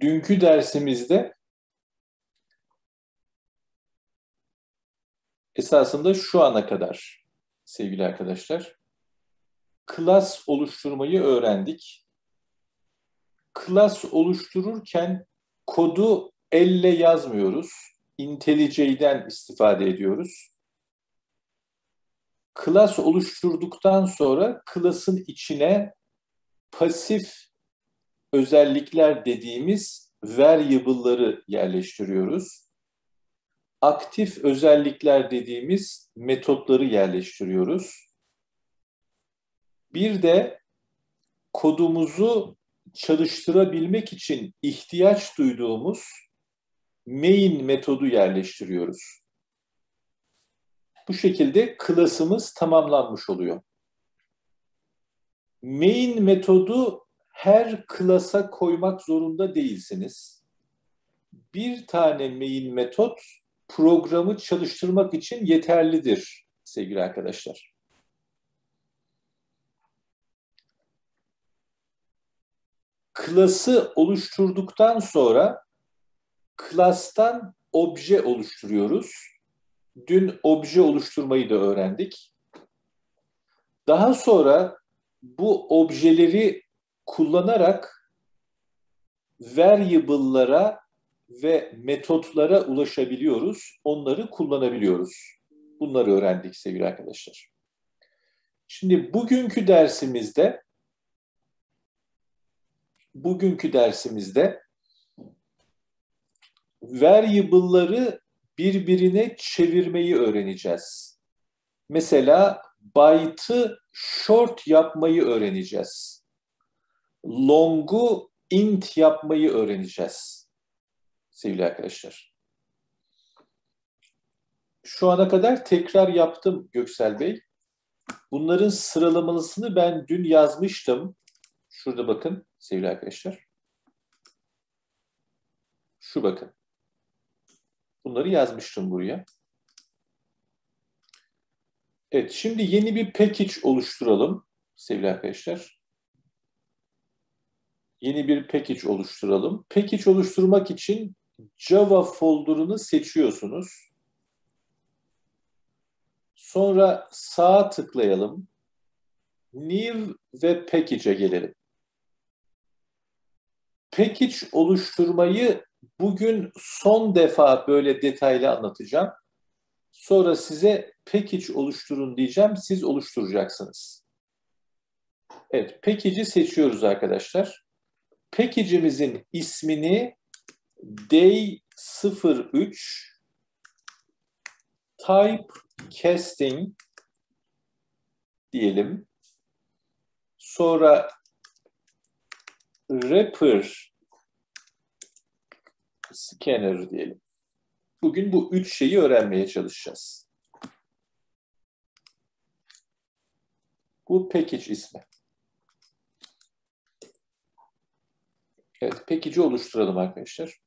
dünkü dersimizde esasında şu ana kadar sevgili arkadaşlar klas oluşturmayı öğrendik. Klas oluştururken kodu elle yazmıyoruz. IntelliJ'den istifade ediyoruz. Klas oluşturduktan sonra klasın içine pasif özellikler dediğimiz variable'ları yerleştiriyoruz. Aktif özellikler dediğimiz metotları yerleştiriyoruz. Bir de kodumuzu çalıştırabilmek için ihtiyaç duyduğumuz main metodu yerleştiriyoruz. Bu şekilde klasımız tamamlanmış oluyor. Main metodu her klasa koymak zorunda değilsiniz. Bir tane main metot programı çalıştırmak için yeterlidir sevgili arkadaşlar. Klası oluşturduktan sonra klastan obje oluşturuyoruz. Dün obje oluşturmayı da öğrendik. Daha sonra bu objeleri kullanarak variable'lara ve metotlara ulaşabiliyoruz. Onları kullanabiliyoruz. Bunları öğrendik sevgili arkadaşlar. Şimdi bugünkü dersimizde bugünkü dersimizde variable'ları birbirine çevirmeyi öğreneceğiz. Mesela byte'ı short yapmayı öğreneceğiz long'u int yapmayı öğreneceğiz sevgili arkadaşlar. Şu ana kadar tekrar yaptım Göksel Bey. Bunların sıralamasını ben dün yazmıştım. Şurada bakın sevgili arkadaşlar. Şu bakın. Bunları yazmıştım buraya. Evet, şimdi yeni bir package oluşturalım sevgili arkadaşlar yeni bir package oluşturalım. Package oluşturmak için Java folder'ını seçiyorsunuz. Sonra sağa tıklayalım. New ve Package'e gelelim. Package oluşturmayı bugün son defa böyle detaylı anlatacağım. Sonra size package oluşturun diyeceğim. Siz oluşturacaksınız. Evet, package'i seçiyoruz arkadaşlar package'imizin ismini day03 type casting diyelim. Sonra wrapper scanner diyelim. Bugün bu üç şeyi öğrenmeye çalışacağız. Bu package ismi. Evet, package'i oluşturalım arkadaşlar.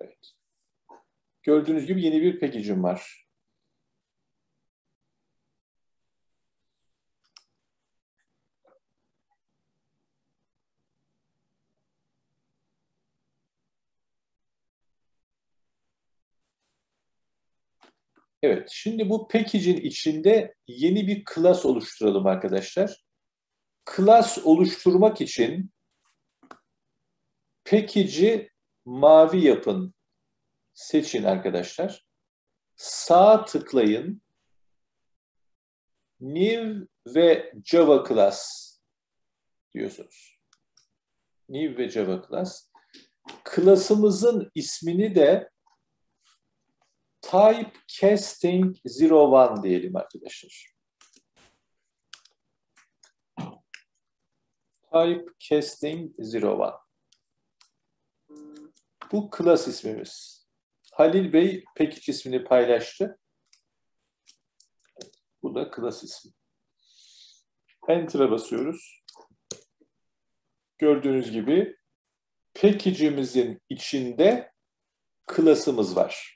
Evet. Gördüğünüz gibi yeni bir package'im var. Evet, şimdi bu package'in içinde yeni bir class oluşturalım arkadaşlar. Class oluşturmak için package'i mavi yapın. Seçin arkadaşlar. Sağ tıklayın. New ve Java class diyorsunuz. New ve Java class. Klasımızın ismini de type casting 01 diyelim arkadaşlar. Type casting 01. Bu class ismimiz. Halil Bey package ismini paylaştı. Bu da class ismi. Enter'a basıyoruz. Gördüğünüz gibi package'imizin içinde class'ımız var.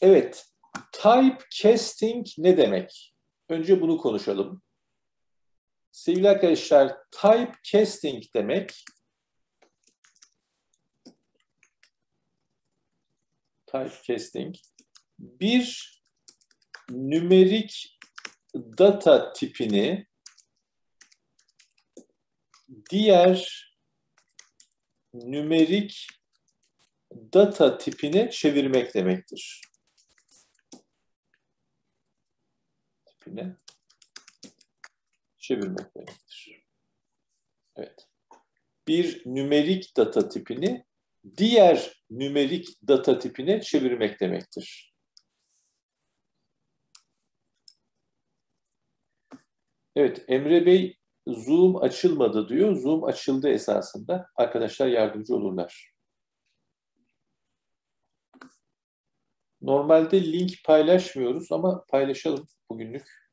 Evet, typecasting ne demek? Önce bunu konuşalım. Sevgili arkadaşlar, typecasting demek typecasting bir nümerik data tipini diğer nümerik data tipine çevirmek demektir. Tipine çevirmek demektir. Evet. Bir nümerik data tipini diğer nümerik data tipine çevirmek demektir. Evet, Emre Bey Zoom açılmadı diyor. Zoom açıldı esasında. Arkadaşlar yardımcı olurlar. Normalde link paylaşmıyoruz ama paylaşalım bugünlük.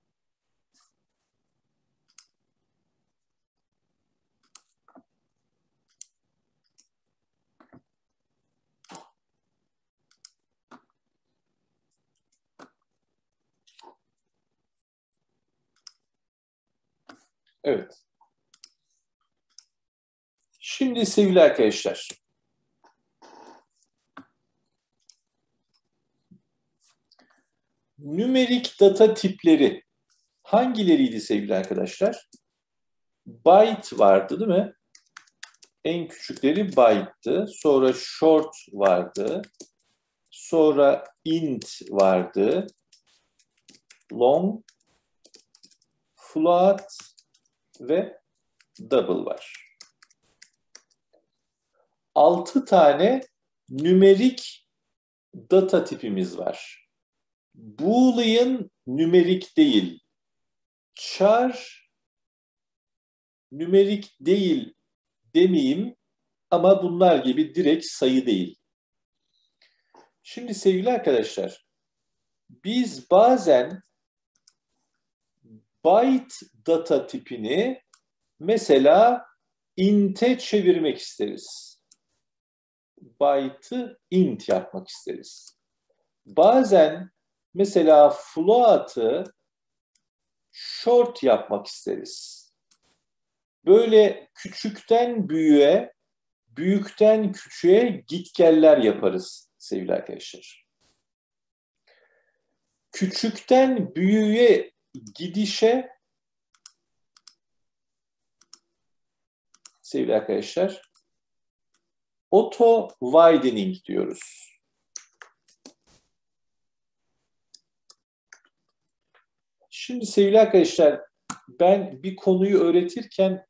Evet. Şimdi sevgili arkadaşlar. Nümerik data tipleri hangileriydi sevgili arkadaşlar? Byte vardı değil mi? En küçükleri byte'tı. Sonra short vardı. Sonra int vardı. Long, float, ve double var. 6 tane nümerik data tipimiz var. Boolean nümerik değil. Char nümerik değil demeyeyim ama bunlar gibi direkt sayı değil. Şimdi sevgili arkadaşlar, biz bazen byte data tipini mesela int'e çevirmek isteriz. Byte'ı int yapmak isteriz. Bazen mesela float'ı short yapmak isteriz. Böyle küçükten büyüğe, büyükten küçüğe gitgeller yaparız sevgili arkadaşlar. Küçükten büyüğe gidişe sevgili arkadaşlar auto widening diyoruz. Şimdi sevgili arkadaşlar ben bir konuyu öğretirken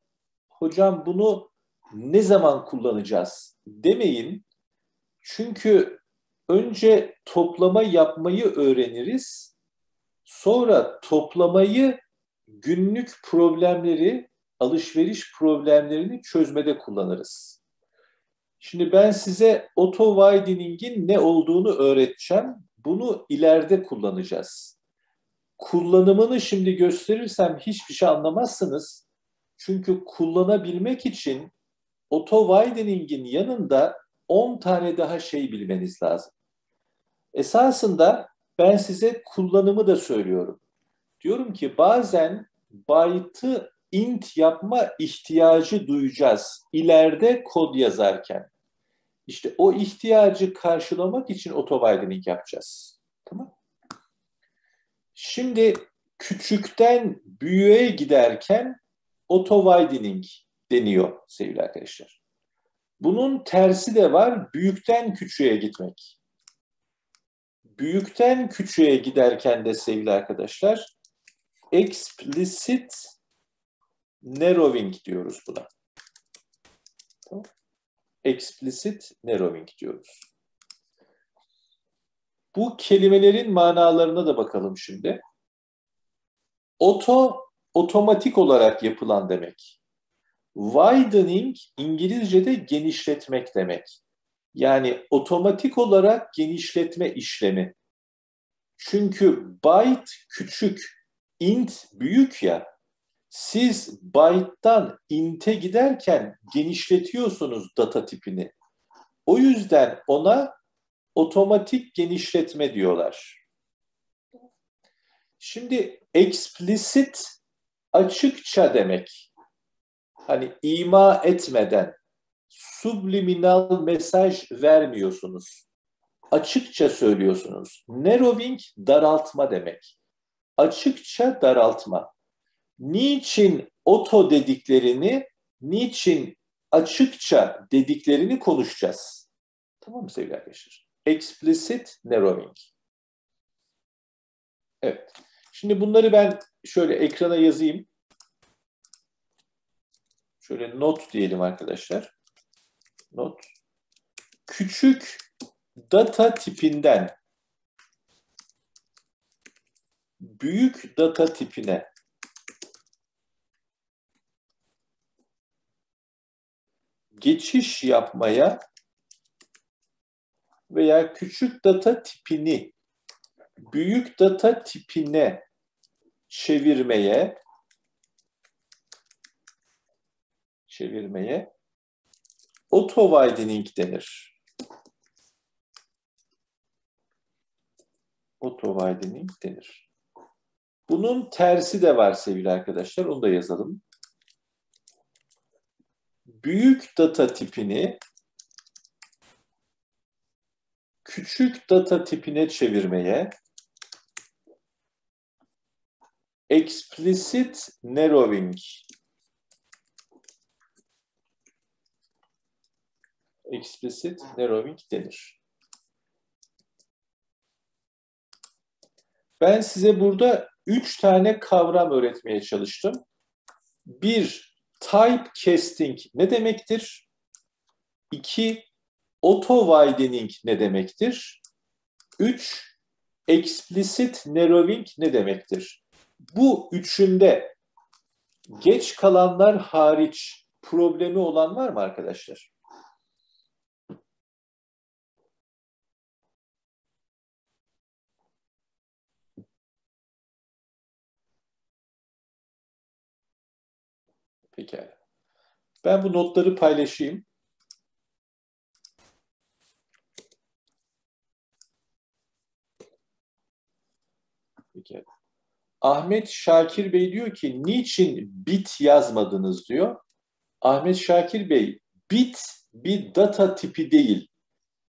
hocam bunu ne zaman kullanacağız demeyin. Çünkü önce toplama yapmayı öğreniriz. Sonra toplamayı günlük problemleri, alışveriş problemlerini çözmede kullanırız. Şimdi ben size auto widening'in ne olduğunu öğreteceğim. Bunu ileride kullanacağız. Kullanımını şimdi gösterirsem hiçbir şey anlamazsınız. Çünkü kullanabilmek için auto widening'in yanında 10 tane daha şey bilmeniz lazım. Esasında ben size kullanımı da söylüyorum. Diyorum ki bazen byte'ı int yapma ihtiyacı duyacağız ileride kod yazarken. İşte o ihtiyacı karşılamak için auto widening yapacağız. Şimdi küçükten büyüğe giderken auto widening deniyor sevgili arkadaşlar. Bunun tersi de var. Büyükten küçüğe gitmek büyükten küçüğe giderken de sevgili arkadaşlar explicit narrowing diyoruz buna. Explicit narrowing diyoruz. Bu kelimelerin manalarına da bakalım şimdi. Oto, otomatik olarak yapılan demek. Widening İngilizce'de genişletmek demek. Yani otomatik olarak genişletme işlemi. Çünkü byte küçük, int büyük ya. Siz byte'dan int'e giderken genişletiyorsunuz data tipini. O yüzden ona otomatik genişletme diyorlar. Şimdi explicit açıkça demek. Hani ima etmeden subliminal mesaj vermiyorsunuz. Açıkça söylüyorsunuz. Narrowing daraltma demek. Açıkça daraltma. Niçin oto dediklerini, niçin açıkça dediklerini konuşacağız. Tamam mı sevgili arkadaşlar? Explicit narrowing. Evet. Şimdi bunları ben şöyle ekrana yazayım. Şöyle not diyelim arkadaşlar. Not. Küçük data tipinden büyük data tipine geçiş yapmaya veya küçük data tipini büyük data tipine çevirmeye çevirmeye auto widening denir. Auto widening denir. Bunun tersi de var sevgili arkadaşlar. Onu da yazalım. Büyük data tipini küçük data tipine çevirmeye explicit narrowing explicit narrowing denir. Ben size burada üç tane kavram öğretmeye çalıştım. Bir, type casting ne demektir? İki, auto widening ne demektir? Üç, explicit narrowing ne demektir? Bu üçünde geç kalanlar hariç problemi olan var mı arkadaşlar? Pekala. Ben bu notları paylaşayım. Pekala. Ahmet Şakir Bey diyor ki niçin bit yazmadınız diyor. Ahmet Şakir Bey bit bir data tipi değil.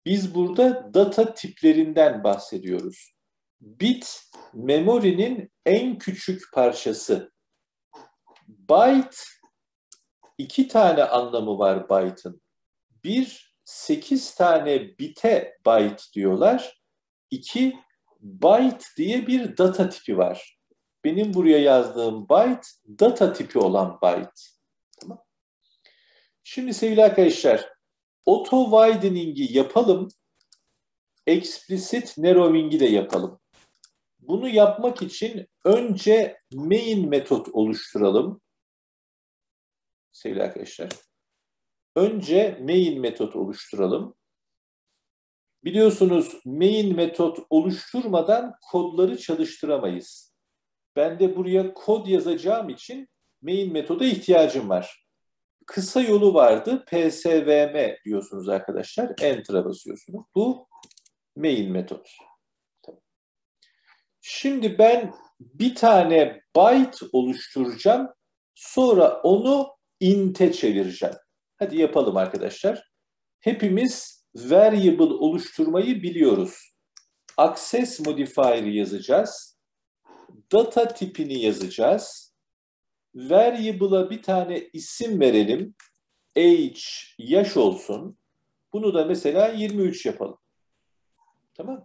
Biz burada data tiplerinden bahsediyoruz. Bit memorinin en küçük parçası. Byte iki tane anlamı var byte'ın. Bir, sekiz tane bite byte diyorlar. İki, byte diye bir data tipi var. Benim buraya yazdığım byte, data tipi olan byte. Tamam. Şimdi sevgili arkadaşlar, auto widening'i yapalım. Explicit narrowing'i de yapalım. Bunu yapmak için önce main metot oluşturalım sevgili arkadaşlar. Önce main metot oluşturalım. Biliyorsunuz main metot oluşturmadan kodları çalıştıramayız. Ben de buraya kod yazacağım için main metoda ihtiyacım var. Kısa yolu vardı. PSVM diyorsunuz arkadaşlar. Enter'a basıyorsunuz. Bu main metot. Şimdi ben bir tane byte oluşturacağım. Sonra onu int'e çevireceğim. Hadi yapalım arkadaşlar. Hepimiz variable oluşturmayı biliyoruz. Access modifier'ı yazacağız. Data tipini yazacağız. Variable'a bir tane isim verelim. Age, yaş olsun. Bunu da mesela 23 yapalım. Tamam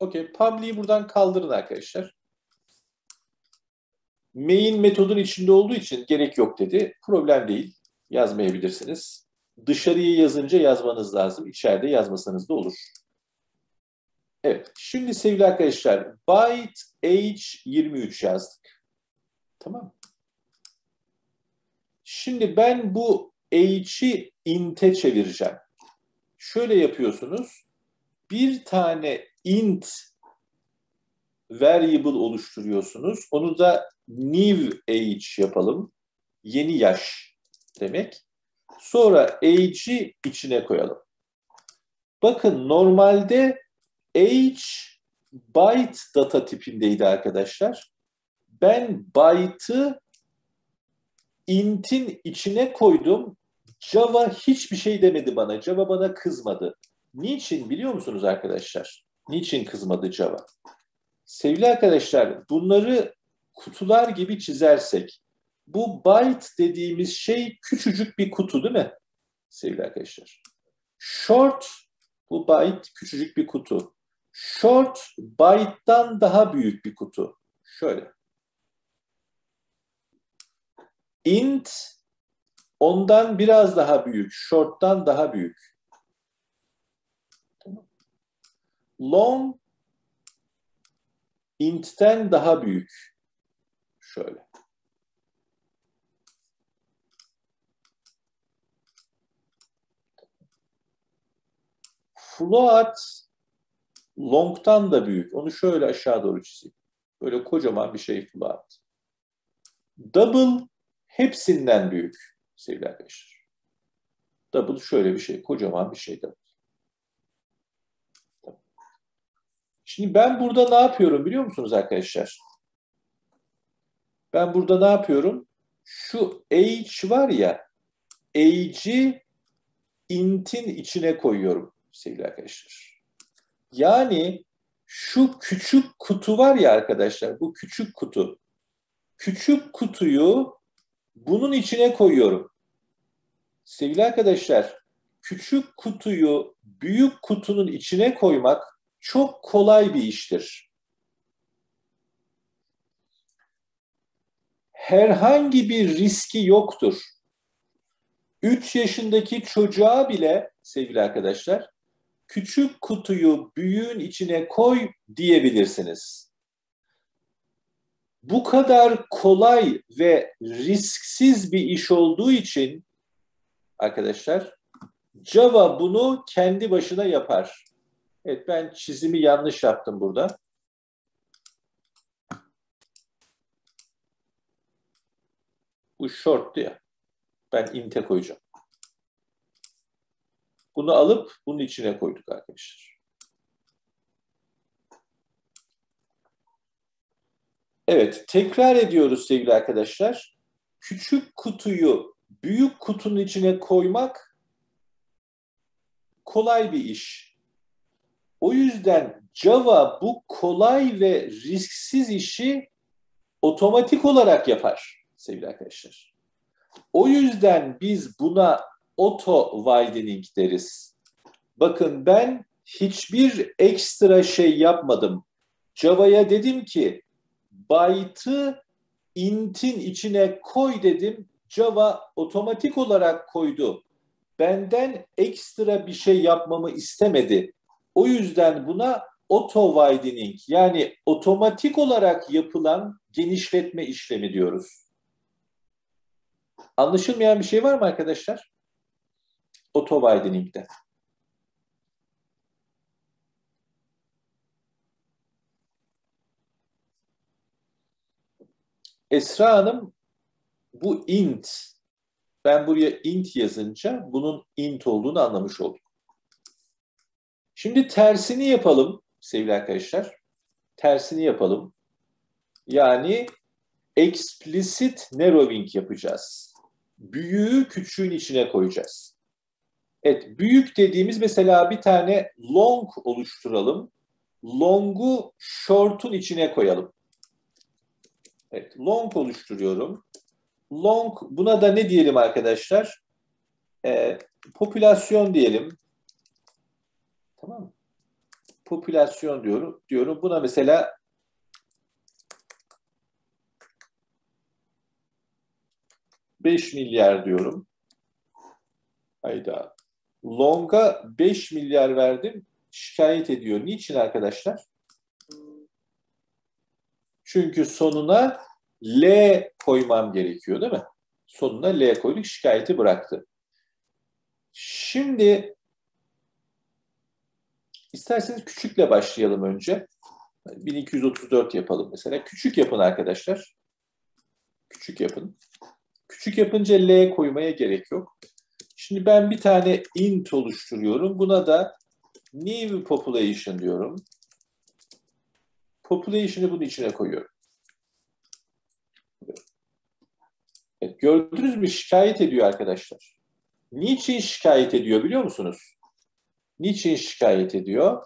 Okey. Public'i buradan kaldırın arkadaşlar. Main metodun içinde olduğu için gerek yok dedi. Problem değil. Yazmayabilirsiniz. Dışarıya yazınca yazmanız lazım. İçeride yazmasanız da olur. Evet. Şimdi sevgili arkadaşlar byte age 23 yazdık. Tamam Şimdi ben bu age'i int'e çevireceğim. Şöyle yapıyorsunuz. Bir tane int variable oluşturuyorsunuz. Onu da new age yapalım. Yeni yaş. demek. Sonra age'i içine koyalım. Bakın normalde age byte data tipindeydi arkadaşlar. Ben byte'ı int'in içine koydum. Java hiçbir şey demedi bana. Java bana kızmadı. Niçin biliyor musunuz arkadaşlar? Niçin kızmadı Java? Sevgili arkadaşlar bunları kutular gibi çizersek bu byte dediğimiz şey küçücük bir kutu değil mi? Sevgili arkadaşlar. Short bu byte küçücük bir kutu. Short byte'dan daha büyük bir kutu. Şöyle. Int ondan biraz daha büyük. Short'tan daha büyük. Long int'ten daha büyük. Şöyle. Float long'tan da büyük. Onu şöyle aşağı doğru çizeyim. Böyle kocaman bir şey float. Double hepsinden büyük sevgili arkadaşlar. Double şöyle bir şey. Kocaman bir şey double. Şimdi ben burada ne yapıyorum biliyor musunuz arkadaşlar? Ben burada ne yapıyorum? Şu h var ya, h'i int'in içine koyuyorum sevgili arkadaşlar. Yani şu küçük kutu var ya arkadaşlar, bu küçük kutu. Küçük kutuyu bunun içine koyuyorum. Sevgili arkadaşlar, küçük kutuyu büyük kutunun içine koymak çok kolay bir iştir. Herhangi bir riski yoktur. 3 yaşındaki çocuğa bile sevgili arkadaşlar küçük kutuyu büyüğün içine koy diyebilirsiniz. Bu kadar kolay ve risksiz bir iş olduğu için arkadaşlar Java bunu kendi başına yapar. Evet ben çizimi yanlış yaptım burada. Bu short ya. Ben inte koyacağım. Bunu alıp bunun içine koyduk arkadaşlar. Evet, tekrar ediyoruz sevgili arkadaşlar. Küçük kutuyu büyük kutunun içine koymak kolay bir iş. O yüzden Java bu kolay ve risksiz işi otomatik olarak yapar sevgili arkadaşlar. O yüzden biz buna auto widening deriz. Bakın ben hiçbir ekstra şey yapmadım. Java'ya dedim ki byte'ı int'in içine koy dedim. Java otomatik olarak koydu. Benden ekstra bir şey yapmamı istemedi. O yüzden buna auto widening yani otomatik olarak yapılan genişletme işlemi diyoruz. Anlaşılmayan bir şey var mı arkadaşlar? Auto widening'de. Esra Hanım bu int ben buraya int yazınca bunun int olduğunu anlamış oldum. Şimdi tersini yapalım sevgili arkadaşlar. Tersini yapalım. Yani explicit narrowing yapacağız. Büyüğü küçüğün içine koyacağız. Evet, büyük dediğimiz mesela bir tane long oluşturalım. Long'u short'un içine koyalım. Evet, long oluşturuyorum. Long, buna da ne diyelim arkadaşlar? Ee, popülasyon diyelim. Tamam mı? Popülasyon diyorum. diyorum. Buna mesela beş milyar diyorum. Hayda. Long'a 5 milyar verdim. Şikayet ediyor. Niçin arkadaşlar? Çünkü sonuna L koymam gerekiyor değil mi? Sonuna L koyduk. Şikayeti bıraktı. Şimdi İsterseniz küçükle başlayalım önce. 1234 yapalım mesela. Küçük yapın arkadaşlar. Küçük yapın. Küçük yapınca L koymaya gerek yok. Şimdi ben bir tane int oluşturuyorum. Buna da new population diyorum. Population'ı bunun içine koyuyorum. Evet, gördünüz mü şikayet ediyor arkadaşlar. Niçin şikayet ediyor biliyor musunuz? Niçin şikayet ediyor?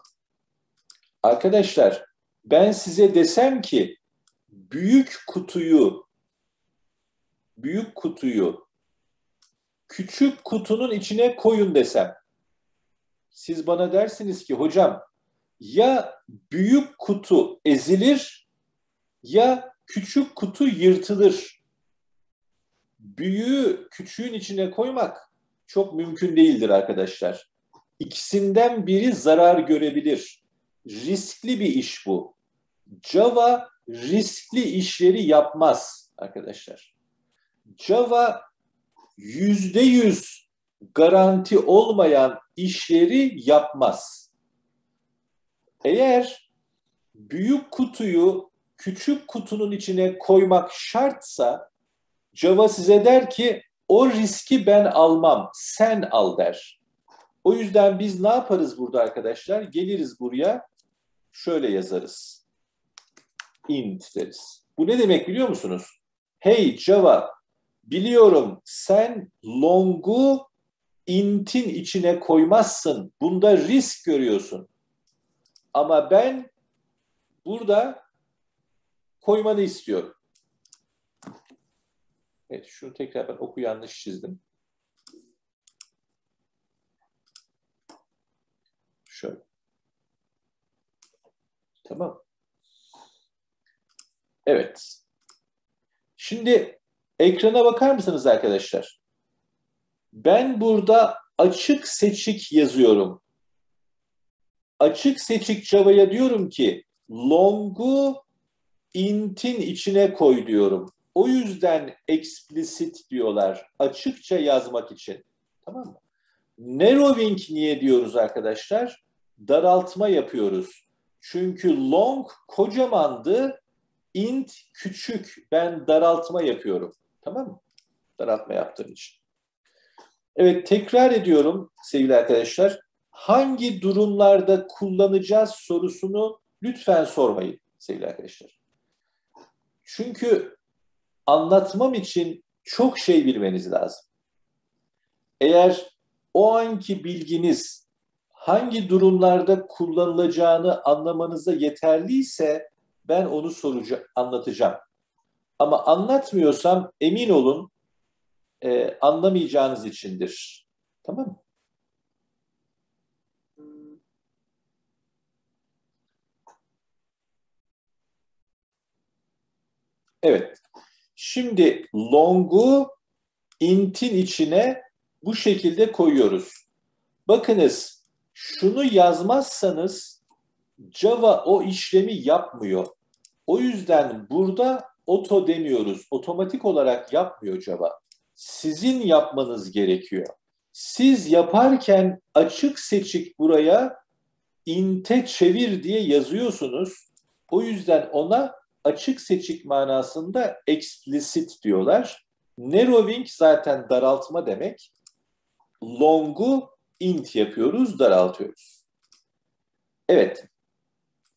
Arkadaşlar ben size desem ki büyük kutuyu büyük kutuyu küçük kutunun içine koyun desem siz bana dersiniz ki hocam ya büyük kutu ezilir ya küçük kutu yırtılır. Büyüğü küçüğün içine koymak çok mümkün değildir arkadaşlar. İkisinden biri zarar görebilir. Riskli bir iş bu. Java riskli işleri yapmaz arkadaşlar. Java yüzde yüz garanti olmayan işleri yapmaz. Eğer büyük kutuyu küçük kutunun içine koymak şartsa Java size der ki o riski ben almam, sen al der. O yüzden biz ne yaparız burada arkadaşlar? Geliriz buraya, şöyle yazarız. int deriz. Bu ne demek biliyor musunuz? Hey Java, biliyorum sen long'u int'in içine koymazsın. Bunda risk görüyorsun. Ama ben burada koymanı istiyorum. Evet, şunu tekrar ben oku yanlış çizdim. Şöyle. Tamam. Evet. Şimdi ekrana bakar mısınız arkadaşlar? Ben burada açık seçik yazıyorum. Açık seçik Java'ya diyorum ki long'u int'in içine koy diyorum. O yüzden explicit diyorlar. Açıkça yazmak için. Tamam mı? Narrowing niye diyoruz arkadaşlar? Daraltma yapıyoruz. Çünkü long kocamandı, int küçük. Ben daraltma yapıyorum. Tamam mı? Daraltma yaptığım için. Evet tekrar ediyorum sevgili arkadaşlar. Hangi durumlarda kullanacağız sorusunu lütfen sormayın sevgili arkadaşlar. Çünkü anlatmam için çok şey bilmeniz lazım. Eğer o anki bilginiz hangi durumlarda kullanılacağını anlamanıza yeterliyse ben onu sorucu anlatacağım. Ama anlatmıyorsam emin olun e, anlamayacağınız içindir. Tamam mı? Evet. Şimdi long'u int'in içine bu şekilde koyuyoruz. Bakınız şunu yazmazsanız Java o işlemi yapmıyor. O yüzden burada oto demiyoruz. Otomatik olarak yapmıyor Java. Sizin yapmanız gerekiyor. Siz yaparken açık seçik buraya inte çevir diye yazıyorsunuz. O yüzden ona açık seçik manasında explicit diyorlar. Narrowing zaten daraltma demek. Long'u int yapıyoruz, daraltıyoruz. Evet.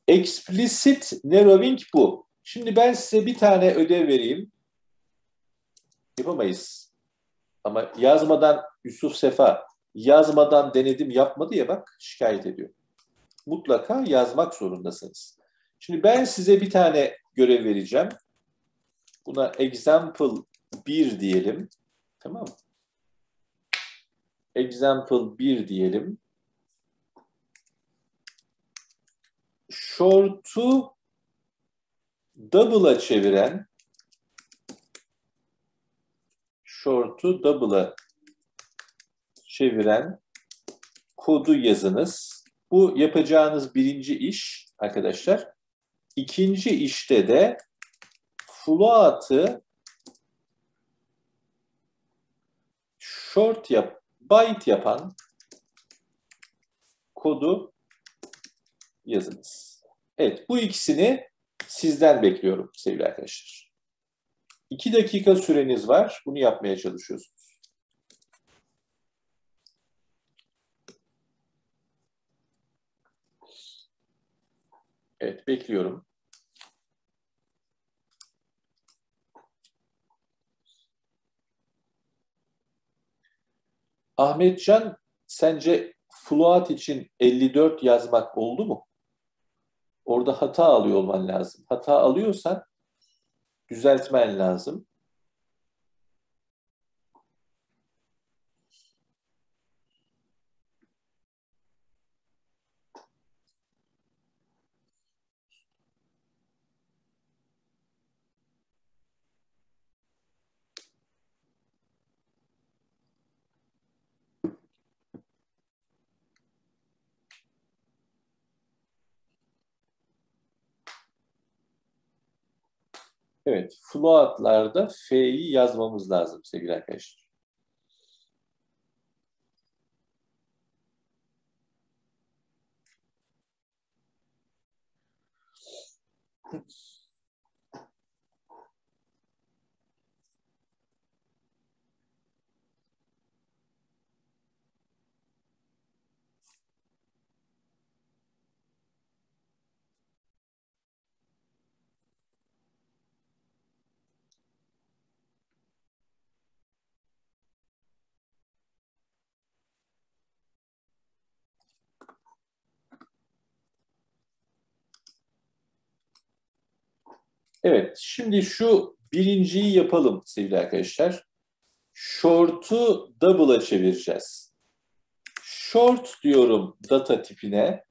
Explicit narrowing bu. Şimdi ben size bir tane ödev vereyim. Yapamayız. Ama yazmadan Yusuf Sefa yazmadan denedim yapmadı ya bak şikayet ediyor. Mutlaka yazmak zorundasınız. Şimdi ben size bir tane görev vereceğim. Buna example 1 diyelim. Tamam mı? Example 1 diyelim. Short'u double'a çeviren short'u double'a çeviren kodu yazınız. Bu yapacağınız birinci iş arkadaşlar. İkinci işte de float'ı short yap, byte yapan kodu yazınız. Evet, bu ikisini sizden bekliyorum sevgili arkadaşlar. İki dakika süreniz var. Bunu yapmaya çalışıyorsunuz. Evet, bekliyorum. Ahmetcan, sence fluat için 54 yazmak oldu mu? Orada hata alıyor olman lazım. Hata alıyorsan düzeltmen lazım. Evet, floatlarda F'yi yazmamız lazım sevgili arkadaşlar. Evet, şimdi şu birinciyi yapalım sevgili arkadaşlar. Short'u double'a çevireceğiz. Short diyorum data tipine.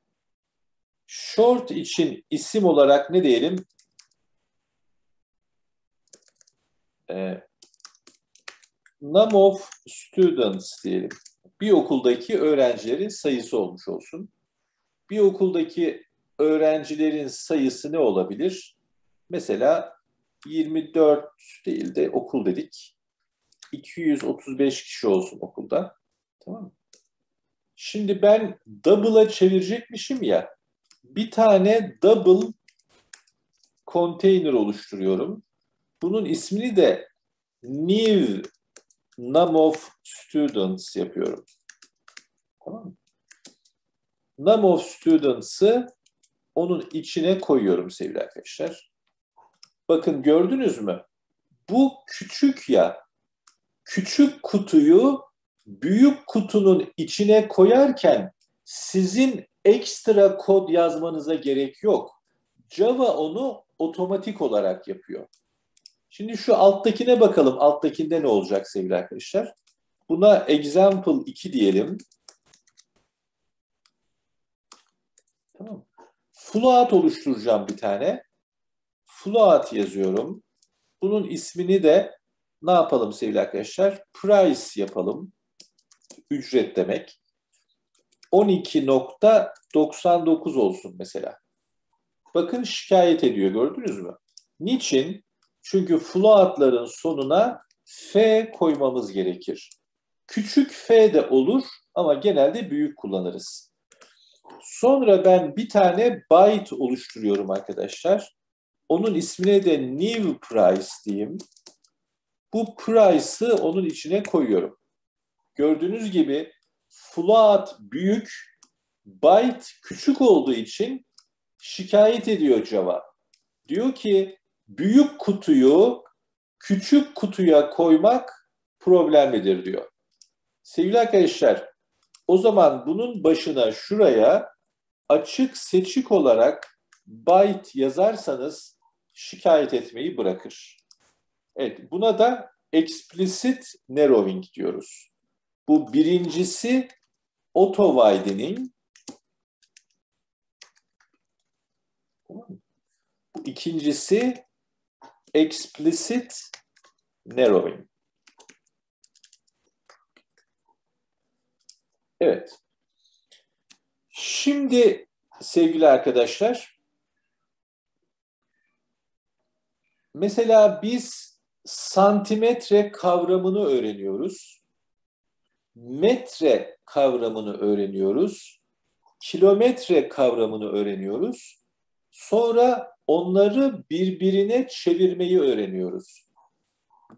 Short için isim olarak ne diyelim? Ee, num of students diyelim. Bir okuldaki öğrencilerin sayısı olmuş olsun. Bir okuldaki öğrencilerin sayısı ne olabilir? Mesela 24 değil de okul dedik. 235 kişi olsun okulda. Tamam? Şimdi ben double'a çevirecekmişim ya. Bir tane double container oluşturuyorum. Bunun ismini de new num of students yapıyorum. Tamam mı? Num of students'ı onun içine koyuyorum sevgili arkadaşlar. Bakın gördünüz mü? Bu küçük ya. Küçük kutuyu büyük kutunun içine koyarken sizin ekstra kod yazmanıza gerek yok. Java onu otomatik olarak yapıyor. Şimdi şu alttakine bakalım. Alttakinde ne olacak sevgili arkadaşlar? Buna example 2 diyelim. Tamam. Float oluşturacağım bir tane float yazıyorum. Bunun ismini de ne yapalım sevgili arkadaşlar? Price yapalım. Ücret demek. 12.99 olsun mesela. Bakın şikayet ediyor gördünüz mü? Niçin? Çünkü floatların sonuna F koymamız gerekir. Küçük F de olur ama genelde büyük kullanırız. Sonra ben bir tane byte oluşturuyorum arkadaşlar. Onun ismine de new price diyeyim. Bu price'ı onun içine koyuyorum. Gördüğünüz gibi float büyük, byte küçük olduğu için şikayet ediyor Java. Diyor ki büyük kutuyu küçük kutuya koymak problemlidir diyor. Sevgili arkadaşlar, o zaman bunun başına şuraya açık seçik olarak byte yazarsanız şikayet etmeyi bırakır. Evet, buna da explicit narrowing diyoruz. Bu birincisi auto widening. Bu ikincisi explicit narrowing. Evet. Şimdi sevgili arkadaşlar Mesela biz santimetre kavramını öğreniyoruz. Metre kavramını öğreniyoruz. Kilometre kavramını öğreniyoruz. Sonra onları birbirine çevirmeyi öğreniyoruz.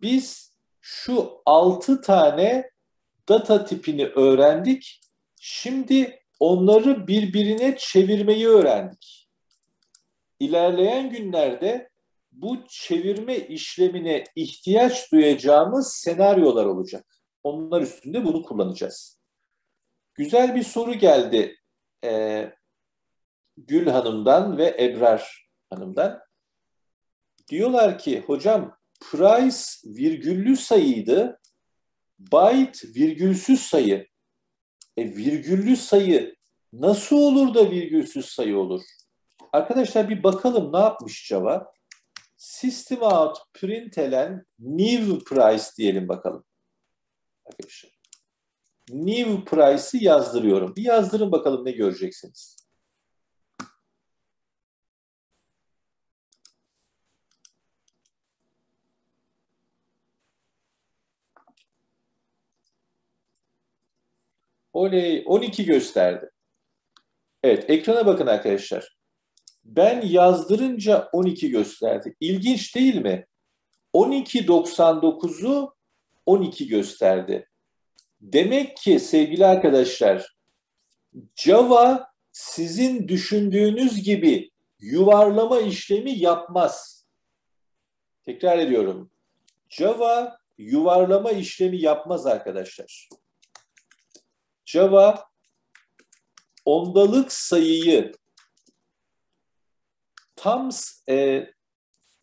biz şu altı tane data tipini öğrendik. Şimdi onları birbirine çevirmeyi öğrendik. İlerleyen günlerde bu çevirme işlemine ihtiyaç duyacağımız senaryolar olacak. Onlar üstünde bunu kullanacağız. Güzel bir soru geldi e, Gül Hanım'dan ve Ebrar Hanım'dan. Diyorlar ki hocam price virgüllü sayıydı, byte virgülsüz sayı. E, virgüllü sayı nasıl olur da virgülsüz sayı olur? Arkadaşlar bir bakalım ne yapmış Java? System out println new price diyelim bakalım. Arkadaşlar. New price'ı yazdırıyorum. Bir yazdırın bakalım ne göreceksiniz. Oley 12 gösterdi. Evet ekrana bakın arkadaşlar. Ben yazdırınca 12 gösterdi. İlginç değil mi? 12.99'u 12 gösterdi. Demek ki sevgili arkadaşlar Java sizin düşündüğünüz gibi yuvarlama işlemi yapmaz. Tekrar ediyorum. Java yuvarlama işlemi yapmaz arkadaşlar. Java ondalık sayıyı tam e,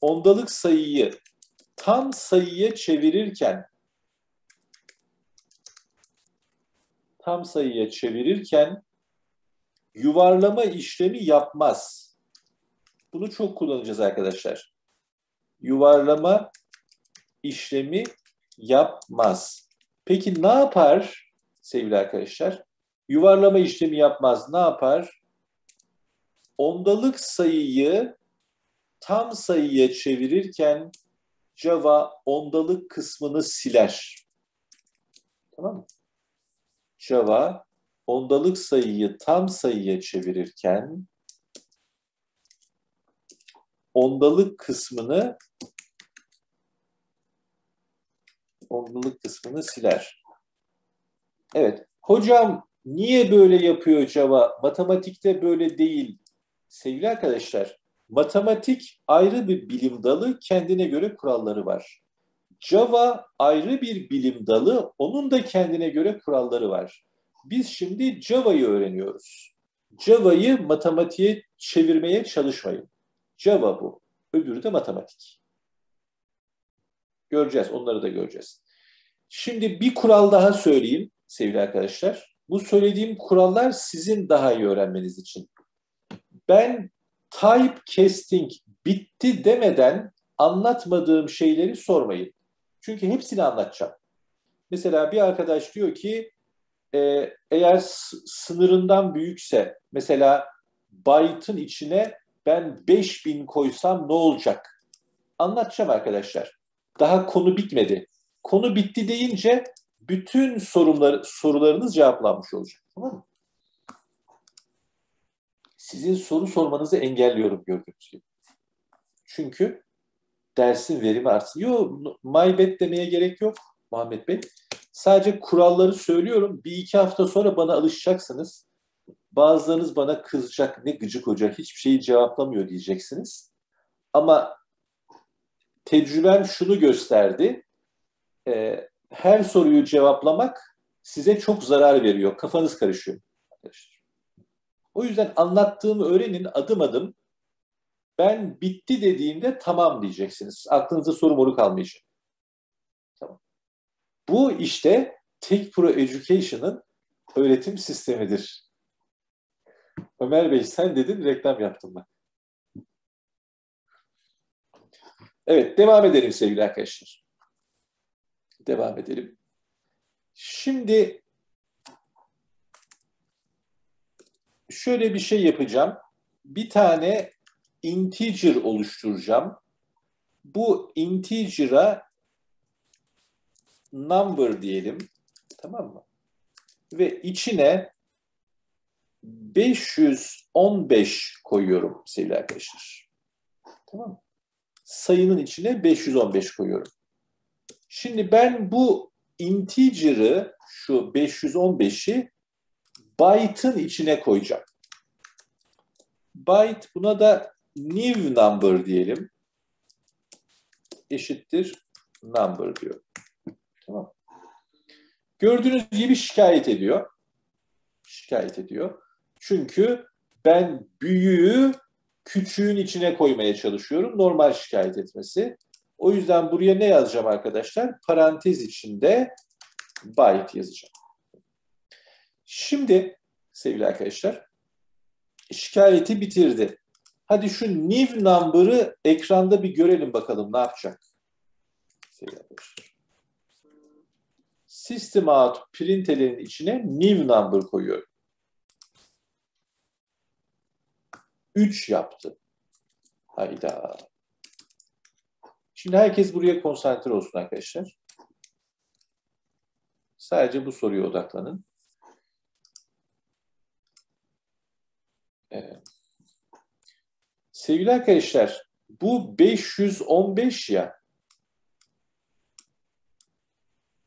ondalık sayıyı tam sayıya çevirirken tam sayıya çevirirken yuvarlama işlemi yapmaz. Bunu çok kullanacağız arkadaşlar. Yuvarlama işlemi yapmaz. Peki ne yapar sevgili arkadaşlar? Yuvarlama işlemi yapmaz. Ne yapar? Ondalık sayıyı tam sayıya çevirirken Java ondalık kısmını siler. Tamam mı? Java ondalık sayıyı tam sayıya çevirirken ondalık kısmını ondalık kısmını siler. Evet. Hocam niye böyle yapıyor Java? Matematikte böyle değil. Sevgili arkadaşlar, matematik ayrı bir bilim dalı, kendine göre kuralları var. Java ayrı bir bilim dalı, onun da kendine göre kuralları var. Biz şimdi Java'yı öğreniyoruz. Java'yı matematiğe çevirmeye çalışmayın. Java bu. Öbürü de matematik. Göreceğiz, onları da göreceğiz. Şimdi bir kural daha söyleyeyim sevgili arkadaşlar. Bu söylediğim kurallar sizin daha iyi öğrenmeniz için. Ben type casting bitti demeden anlatmadığım şeyleri sormayın. Çünkü hepsini anlatacağım. Mesela bir arkadaş diyor ki e, eğer sınırından büyükse mesela byte'ın içine ben 5000 koysam ne olacak? Anlatacağım arkadaşlar. Daha konu bitmedi. Konu bitti deyince bütün sorunlar, sorularınız cevaplanmış olacak. Tamam mı? Sizin soru sormanızı engelliyorum gördüğünüz gibi. Çünkü dersin verimi artsın. Yok, my bad demeye gerek yok Muhammed Bey. Sadece kuralları söylüyorum. Bir iki hafta sonra bana alışacaksınız. Bazılarınız bana kızacak, ne gıcık hoca, hiçbir şeyi cevaplamıyor diyeceksiniz. Ama tecrübem şunu gösterdi. Ee, her soruyu cevaplamak size çok zarar veriyor. Kafanız karışıyor arkadaşlar. O yüzden anlattığımı öğrenin adım adım. Ben bitti dediğimde tamam diyeceksiniz. Aklınızda soru moru kalmayacak. Tamam. Bu işte Tek Pro Education'ın öğretim sistemidir. Ömer Bey sen dedin reklam yaptım ben. Evet devam edelim sevgili arkadaşlar. Devam edelim. Şimdi şöyle bir şey yapacağım. Bir tane integer oluşturacağım. Bu integer'a number diyelim. Tamam mı? Ve içine 515 koyuyorum sevgili arkadaşlar. Tamam mı? Sayının içine 515 koyuyorum. Şimdi ben bu integer'ı şu 515'i byte'ın içine koyacağım. Byte buna da new number diyelim. Eşittir number diyor. Tamam. Gördüğünüz gibi şikayet ediyor. Şikayet ediyor. Çünkü ben büyüğü küçüğün içine koymaya çalışıyorum. Normal şikayet etmesi. O yüzden buraya ne yazacağım arkadaşlar? Parantez içinde byte yazacağım. Şimdi sevgili arkadaşlar şikayeti bitirdi. Hadi şu new number'ı ekranda bir görelim bakalım ne yapacak. Sevgili arkadaşlar. System out println'in içine new number koyuyorum. 3 yaptı. Hayda. Şimdi herkes buraya konsantre olsun arkadaşlar. Sadece bu soruya odaklanın. Evet. Sevgili arkadaşlar, bu 515 ya.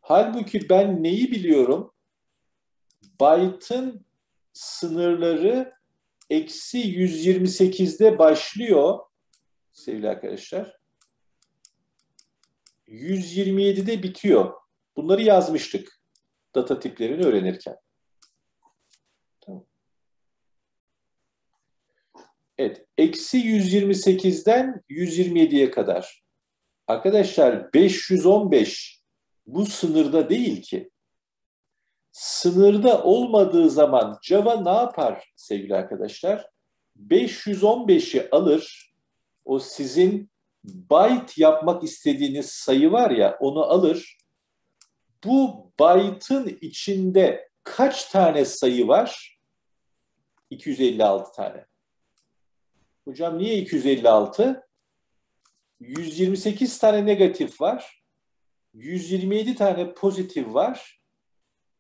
Halbuki ben neyi biliyorum? Byte'ın sınırları eksi 128'de başlıyor sevgili arkadaşlar. 127'de bitiyor. Bunları yazmıştık data tiplerini öğrenirken. Evet, eksi 128'den 127'ye kadar. Arkadaşlar 515 bu sınırda değil ki sınırda olmadığı zaman Java ne yapar sevgili arkadaşlar? 515'i alır, o sizin byte yapmak istediğiniz sayı var ya onu alır. Bu byte'ın içinde kaç tane sayı var? 256 tane. Hocam niye 256? 128 tane negatif var. 127 tane pozitif var.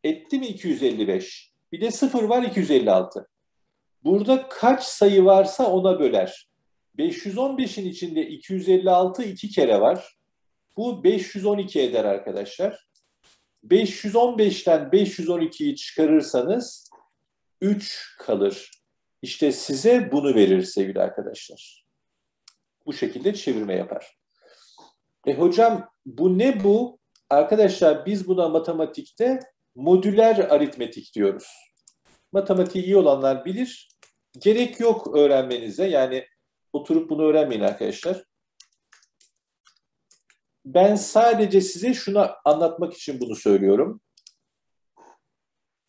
Etti mi 255? Bir de 0 var 256. Burada kaç sayı varsa ona böler. 515'in içinde 256 iki kere var. Bu 512 eder arkadaşlar. 515'ten 512'yi çıkarırsanız 3 kalır. İşte size bunu verir sevgili arkadaşlar. Bu şekilde çevirme yapar. E hocam bu ne bu? Arkadaşlar biz buna matematikte modüler aritmetik diyoruz. Matematiği iyi olanlar bilir. Gerek yok öğrenmenize. Yani oturup bunu öğrenmeyin arkadaşlar. Ben sadece size şunu anlatmak için bunu söylüyorum.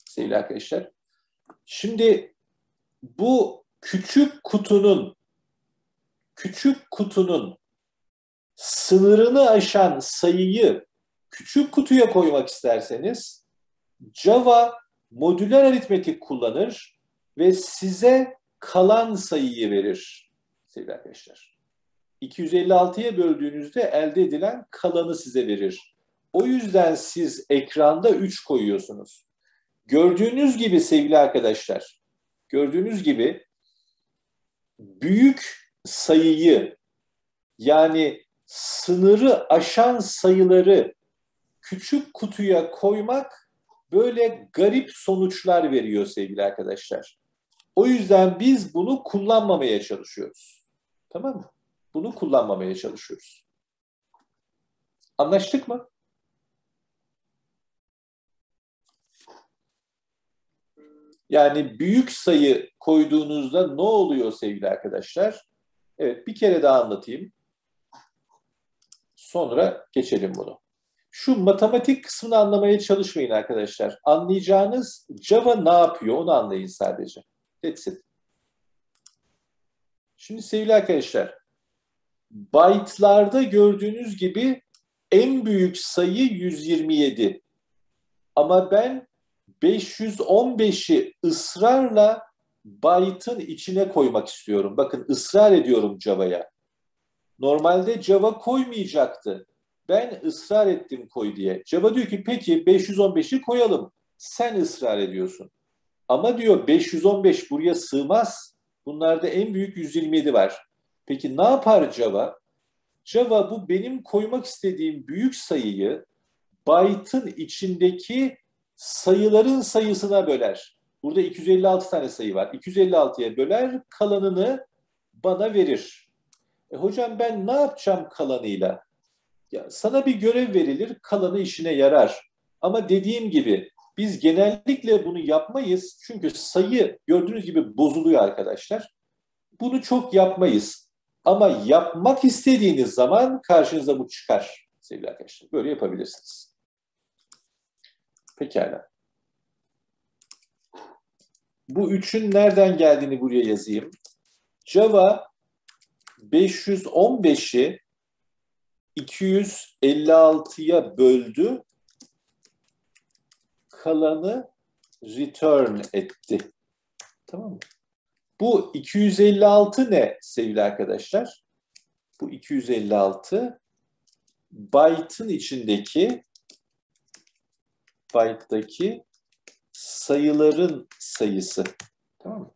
Sevgili arkadaşlar. Şimdi bu küçük kutunun küçük kutunun sınırını aşan sayıyı küçük kutuya koymak isterseniz Java modüler aritmetik kullanır ve size kalan sayıyı verir sevgili arkadaşlar. 256'ya böldüğünüzde elde edilen kalanı size verir. O yüzden siz ekranda 3 koyuyorsunuz. Gördüğünüz gibi sevgili arkadaşlar, gördüğünüz gibi büyük sayıyı yani sınırı aşan sayıları küçük kutuya koymak böyle garip sonuçlar veriyor sevgili arkadaşlar. O yüzden biz bunu kullanmamaya çalışıyoruz. Tamam mı? Bunu kullanmamaya çalışıyoruz. Anlaştık mı? Yani büyük sayı koyduğunuzda ne oluyor sevgili arkadaşlar? Evet bir kere daha anlatayım. Sonra geçelim bunu. Şu matematik kısmını anlamaya çalışmayın arkadaşlar. Anlayacağınız Java ne yapıyor onu anlayın sadece. That's it. Şimdi sevgili arkadaşlar, byte'larda gördüğünüz gibi en büyük sayı 127. Ama ben 515'i ısrarla byte'ın içine koymak istiyorum. Bakın ısrar ediyorum Java'ya. Normalde Java koymayacaktı. Ben ısrar ettim koy diye. Java diyor ki peki 515'i koyalım. Sen ısrar ediyorsun. Ama diyor 515 buraya sığmaz. Bunlarda en büyük 127 var. Peki ne yapar Java? Java bu benim koymak istediğim büyük sayıyı byte'ın içindeki sayıların sayısına böler. Burada 256 tane sayı var. 256'ya böler, kalanını bana verir. E, hocam ben ne yapacağım kalanıyla? Ya sana bir görev verilir, kalanı işine yarar. Ama dediğim gibi biz genellikle bunu yapmayız. Çünkü sayı gördüğünüz gibi bozuluyor arkadaşlar. Bunu çok yapmayız. Ama yapmak istediğiniz zaman karşınıza bu çıkar sevgili arkadaşlar. Böyle yapabilirsiniz. Pekala. Bu üçün nereden geldiğini buraya yazayım. Java 515'i 256'ya böldü. Kalanı return etti. Tamam mı? Bu 256 ne sevgili arkadaşlar? Bu 256 byte'ın içindeki byte'daki sayıların sayısı. Tamam mı?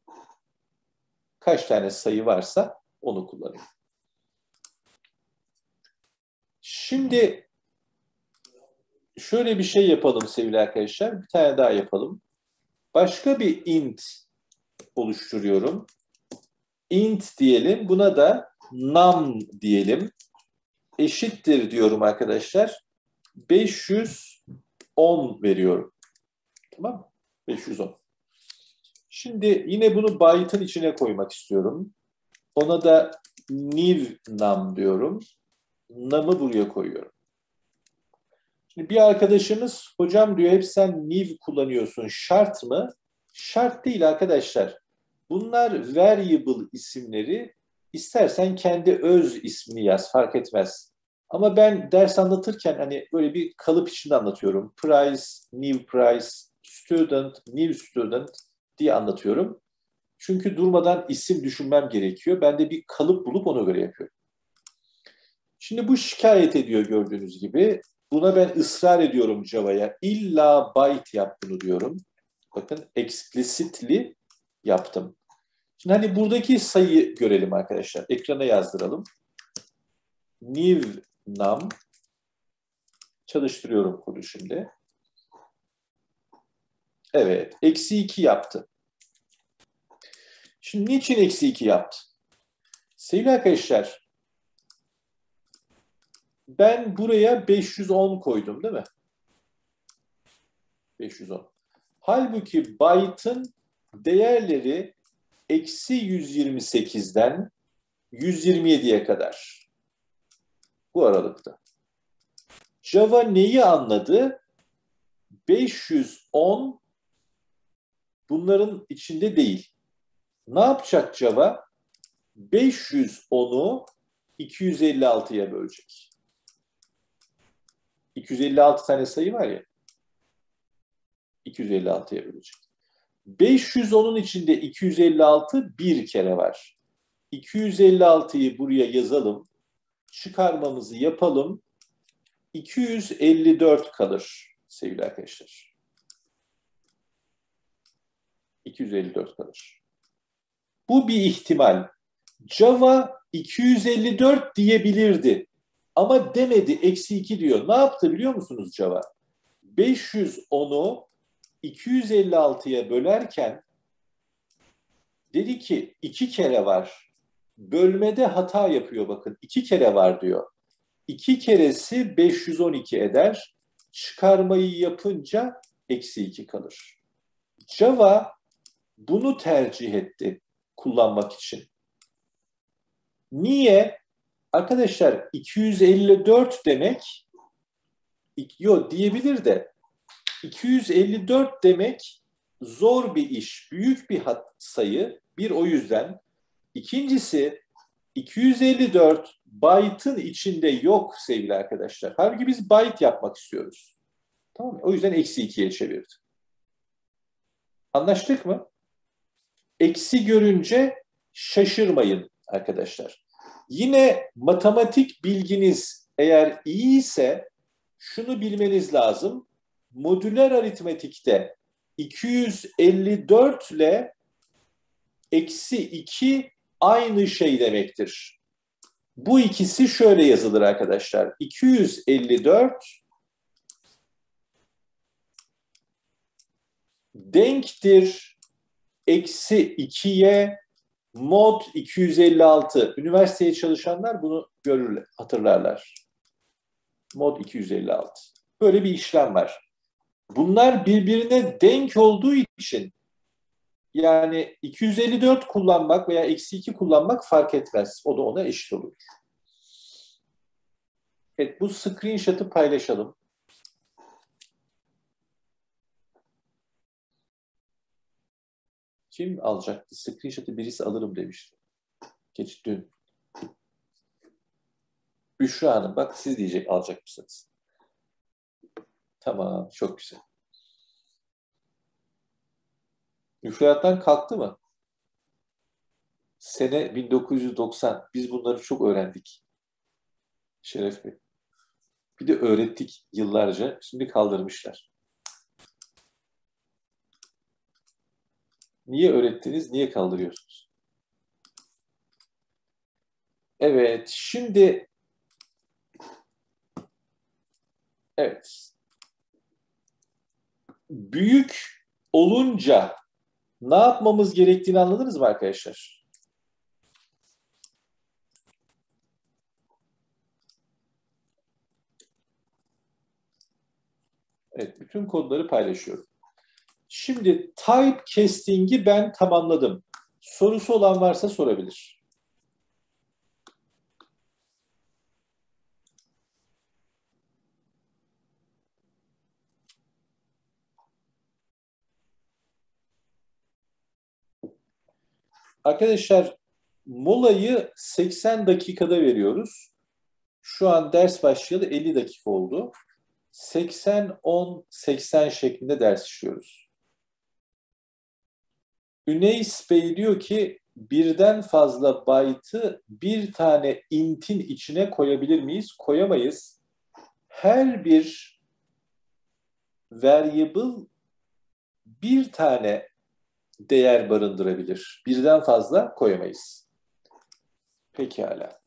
Kaç tane sayı varsa onu kullanıyor. Şimdi şöyle bir şey yapalım sevgili arkadaşlar. Bir tane daha yapalım. Başka bir int oluşturuyorum. int diyelim. Buna da num diyelim. Eşittir diyorum arkadaşlar. 510 veriyorum. Tamam mı? 510. Şimdi yine bunu byte'ın içine koymak istiyorum. Ona da new num diyorum. Num'ı buraya koyuyorum. Şimdi bir arkadaşımız hocam diyor hep sen new kullanıyorsun. Şart mı? Şart değil arkadaşlar. Bunlar variable isimleri. İstersen kendi öz ismini yaz fark etmez. Ama ben ders anlatırken hani böyle bir kalıp içinde anlatıyorum. Price, new price, student, new student diye anlatıyorum. Çünkü durmadan isim düşünmem gerekiyor. Ben de bir kalıp bulup ona göre yapıyorum. Şimdi bu şikayet ediyor gördüğünüz gibi. Buna ben ısrar ediyorum Java'ya. İlla byte yap bunu diyorum. Bakın explicitly yaptım. Şimdi hani buradaki sayıyı görelim arkadaşlar. Ekrana yazdıralım. New num çalıştırıyorum kodu şimdi. Evet. Eksi 2 yaptı. Şimdi niçin eksi 2 yaptı? Sevgili arkadaşlar, ben buraya 510 koydum değil mi? 510. Halbuki byte'ın değerleri eksi 128'den 127'ye kadar. Bu aralıkta. Java neyi anladı? 510 bunların içinde değil. Ne yapacak Java? 510'u 256'ya bölecek. 256 tane sayı var ya. 256'ya bölecek. 510'un içinde 256 bir kere var. 256'yı buraya yazalım. Çıkarmamızı yapalım. 254 kalır sevgili arkadaşlar. 254 kalır. Bu bir ihtimal. Java 254 diyebilirdi. Ama demedi. Eksi 2 diyor. Ne yaptı biliyor musunuz Java? 510'u 256'ya bölerken dedi ki iki kere var. Bölmede hata yapıyor bakın. iki kere var diyor. İki keresi 512 eder. Çıkarmayı yapınca eksi 2 kalır. Java bunu tercih etti kullanmak için. Niye? Arkadaşlar 254 demek yok diyebilir de 254 demek zor bir iş, büyük bir sayı. Bir o yüzden. İkincisi 254 byte'ın içinde yok sevgili arkadaşlar. Halbuki biz byte yapmak istiyoruz. Tamam mı? O yüzden eksi 2'ye çevirdim. Anlaştık mı? Eksi görünce şaşırmayın arkadaşlar. Yine matematik bilginiz eğer iyi ise şunu bilmeniz lazım. Modüler aritmetikte 254 ile eksi 2 aynı şey demektir. Bu ikisi şöyle yazılır arkadaşlar. 254 denktir eksi 2'ye mod 256. Üniversiteye çalışanlar bunu görürler, hatırlarlar. Mod 256. Böyle bir işlem var. Bunlar birbirine denk olduğu için yani 254 kullanmak veya eksi 2 kullanmak fark etmez. O da ona eşit olur. Evet bu screenshot'ı paylaşalım. Kim alacaktı? Screenshot'ı birisi alırım demişti. Geç dün. Büşra Hanım bak siz diyecek alacak mısınız? Tamam çok güzel. Müfredattan kalktı mı? Sene 1990. Biz bunları çok öğrendik. Şeref Bey. Bir de öğrettik yıllarca. Şimdi kaldırmışlar. Niye öğrettiniz, niye kaldırıyorsunuz? Evet, şimdi evet. Büyük olunca ne yapmamız gerektiğini anladınız mı arkadaşlar? Evet, bütün kodları paylaşıyorum. Şimdi type casting'i ben tamamladım. Sorusu olan varsa sorabilir. Arkadaşlar molayı 80 dakikada veriyoruz. Şu an ders başlayalı 50 dakika oldu. 80-10-80 şeklinde ders işliyoruz. Üneys Bey diyor ki birden fazla byte'ı bir tane int'in içine koyabilir miyiz? Koyamayız. Her bir variable bir tane değer barındırabilir. Birden fazla koyamayız. Pekala.